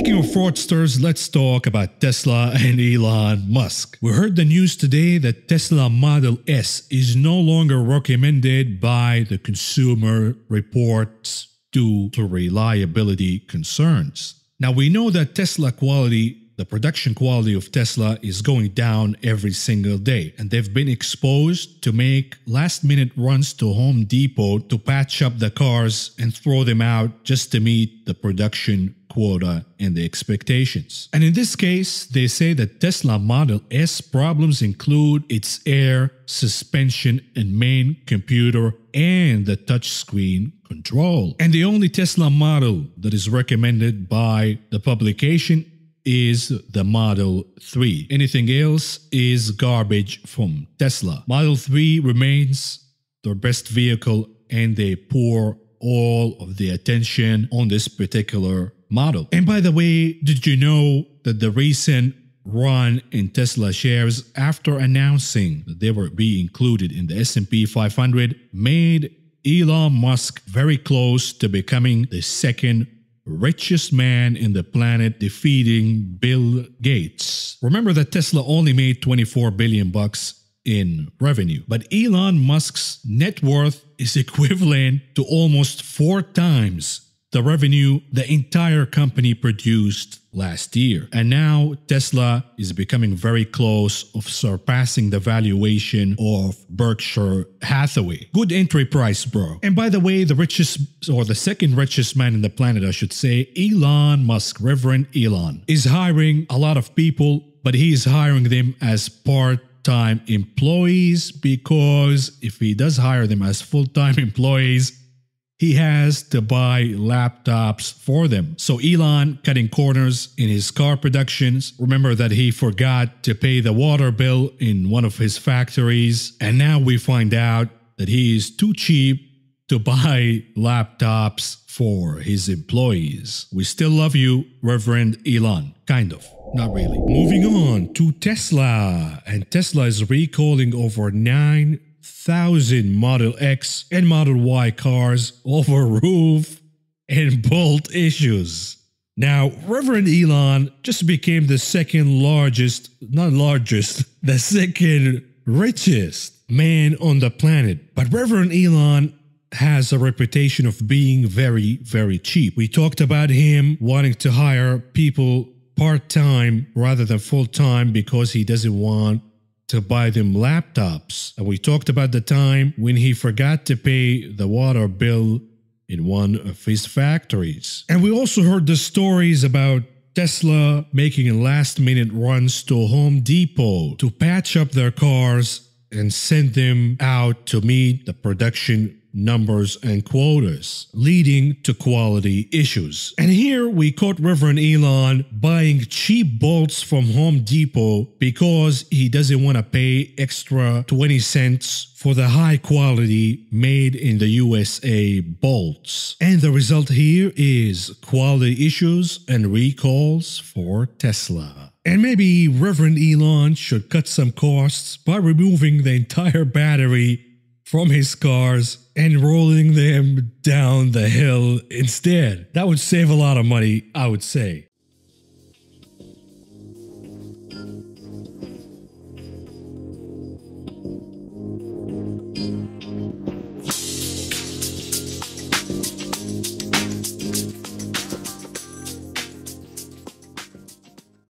Speaking of fraudsters, let's talk about Tesla and Elon Musk. We heard the news today that Tesla Model S is no longer recommended by the Consumer Reports due to reliability concerns. Now we know that Tesla quality the production quality of Tesla is going down every single day, and they've been exposed to make last minute runs to Home Depot to patch up the cars and throw them out just to meet the production quota and the expectations. And in this case, they say that Tesla Model S problems include its air, suspension, and main computer and the touchscreen control. And the only Tesla model that is recommended by the publication is the Model 3. Anything else is garbage from Tesla. Model 3 remains their best vehicle and they pour all of the attention on this particular model. And by the way, did you know that the recent run in Tesla shares after announcing that they were being included in the S&P 500 made Elon Musk very close to becoming the second richest man in the planet defeating Bill Gates. Remember that Tesla only made 24 billion bucks in revenue, but Elon Musk's net worth is equivalent to almost 4 times the revenue the entire company produced last year. And now Tesla is becoming very close of surpassing the valuation of Berkshire Hathaway. Good entry price, bro. And by the way, the richest or the second richest man in the planet, I should say, Elon Musk, Reverend Elon, is hiring a lot of people, but he is hiring them as part time employees because if he does hire them as full time employees, he has to buy laptops for them. So Elon cutting corners in his car productions. Remember that he forgot to pay the water bill in one of his factories. And now we find out that he is too cheap to buy laptops for his employees. We still love you, Reverend Elon. Kind of. Not really. Moving on to Tesla. And Tesla is recalling over 9 thousand Model X and Model Y cars over roof and bolt issues. Now, Reverend Elon just became the second largest, not largest, the second richest man on the planet. But Reverend Elon has a reputation of being very, very cheap. We talked about him wanting to hire people part time rather than full time because he doesn't want to buy them laptops. And we talked about the time when he forgot to pay the water bill in one of his factories. And we also heard the stories about Tesla making last minute runs to Home Depot to patch up their cars and send them out to meet the production numbers, and quotas, leading to quality issues. And here we caught Reverend Elon buying cheap bolts from Home Depot because he doesn't want to pay extra 20 cents for the high quality made in the USA bolts. And the result here is quality issues and recalls for Tesla. And maybe Reverend Elon should cut some costs by removing the entire battery from his cars and rolling them down the hill instead. That would save a lot of money, I would say.